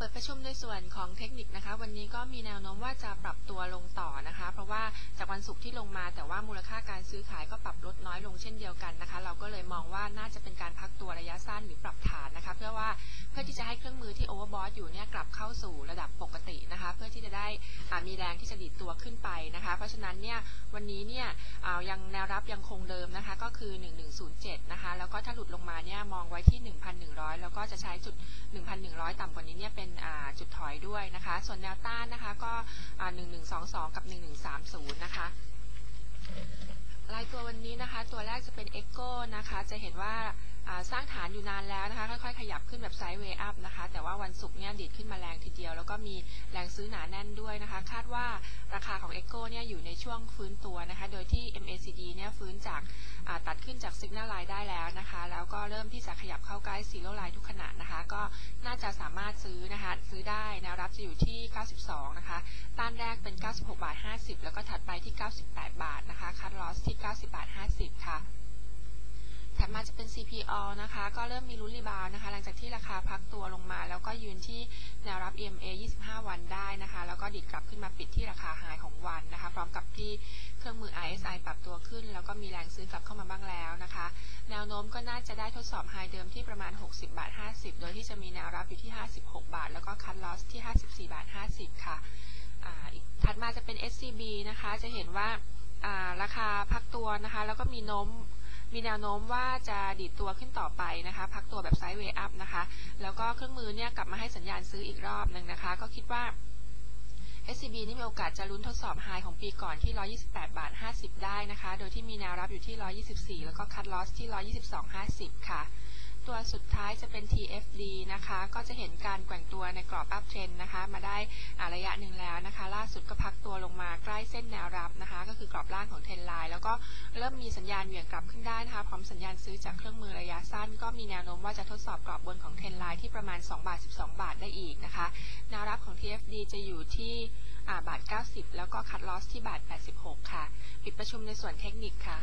ปิดประชุมในส่วนของเทคนิคนะคะ วันนี้ก็มีแนวโน้มว่าจะปรับตัวลงต่อนะคะ เพราะว่าจากวันศุกร์ที่ลงมาแต่ว่ามูลค่าการซื้อขายก็ปรับลดน้อยลงเช่นเดียวกันนะคะ เราก็เลยมองว่าน่าจะเป็นการพักตัวระยะสั้นหรือปรับฐานนะคะ เพื่อว่าเพื่อที่จะให้เครื่องมือที่ overbought อยู่เนี่ยกลับเข้าสู่ระดับปกตินะคะ เพื่อที่จะได้มีแรงที่จะดีดตัวขึ้นไปนะคะ เพราะฉะนั้นเนี่ยวันนี้เนี่ยยังแนวรับยังคงเดิมนะคะก็คือ 1107 นะคะ แล้วก็ถ้าหลุดลงมาเนี่ยมองไว้ที่ 1,100 แล้วก็จะใช้จุด 1,100 ต่ำกว่านี้เนี่ยเป็นจุดถอยด้วยนะคะ ส่วนแนวต้านนะคะก็อ่า1122 กับ 1130 นะคะรายตัววันนี้นะคะ ตัวแรกจะเป็น Echo นะคะ จะเห็นว่า สร้างฐานอยู่นานแล้วนะคะ ค่อยๆ ขยับขึ้นแบบไซด์เวย์อัพนะคะ แต่ว่าวันศุกร์เนี่ยดีดขึ้นมาแรงทีเดียว แล้วก็มีแรงซื้อหนาแน่นด้วยนะคะ คาดว่าราคาของ Echo เนี่ยอยู่ในช่วงฟื้นตัวนะคะ โดยที่ MACD เนี่ยฟื้นจากตัดขึ้นจาก Signal Line ได้แล้วนะคะ แล้วก็เริ่มที่จะขยับเข้าใกล้ Zero Line ทุกขณะนะคะ ก็น่าจะสามารถซื้อนะคะ ซื้อได้แนวรับจะอยู่ที่ 92 นะคะ ต้านแรกเป็น 96 บาท 50 แล้วก็ถัดไปที่ 98 บาทนะคะ คัดลอสที่ 90 บาท 50 ค่ะ CPO นะคะก็เริ่มมีลุ้นรีบาวนะคะหลังจากที่ราคาพักตัวลงมา แล้วก็ยืนที่แนวรับ EMA 25 วันได้นะคะแล้วก็ดิดกลับขึ้นมาปิดที่ราคาไฮของวันนะคะพร้อมกับที่เครื่องมือ RSI ปรับตัวขึ้น แล้วก็มีแรงซื้อกลับเข้ามาบ้างแล้วนะคะ แนวโน้มก็น่าจะได้ทดสอบ high เดิมที่ประมาณ 60 บาท 50 โดยที่จะมีแนวรับอยู่ที่ 56 บาท แล้วก็ cut loss ที่ 54 บาท 50 ค่ะอีกถัดมาจะเป็น SCB นะคะจะเห็นว่าราคาพักตัวนะคะแล้วก็มีโน้ม มีแนวโน้มว่าจะดีดตัวขึ้นต่อไปนะคะพักตัวแบบ sideway up นะคะ แล้วก็เครื่องมือเนี่ยกลับมาให้สัญญาณซื้ออีกรอบหนึ่งนะคะ ก็คิดว่า SCB นี่มีโอกาสจะลุ้นทดสอบ high ของปีก่อนที่ 128 บาท 50 ได้นะคะ โดยที่มีแนวรับอยู่ที่ 124 แล้วก็ cut loss ที่ 122.50 ค่ะ ตัวสุดท้ายจะเป็น TFD นะคะ ก็จะเห็นการแกว่งตัวในกรอบ uptrend นะคะ มาได้อาระยะหนึ่งแล้วนะคะ ล่าสุดก็พักตัวลงมาใกล้เส้นแนวรับนะคะ ก็คือกรอบล่างของ trend line แล้วก็เริ่มมีสัญญาณเหวี่ยงกลับขึ้นได้นะคะ พร้อมสัญญาณซื้อจากเครื่องมือระยะสั้น ก็มีแนวโน้มว่าจะทดสอบกรอบบนของ trend line ที่ประมาณ2บาท12 บาทได้อีกนะคะ แนวรับของ TFD จะอยู่ที่อ่าบาท 90 แล้วก็คัดลอสที่บาท 86 ค่ะ ปิดประชุมในส่วนเทคนิคค่ะ